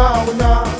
now, now.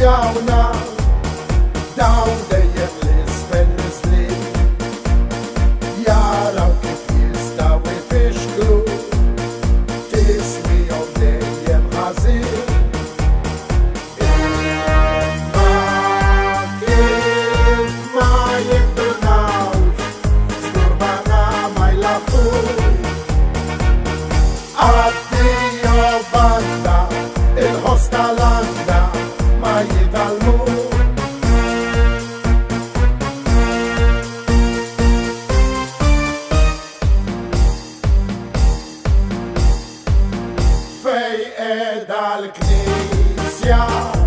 We're not. ciência.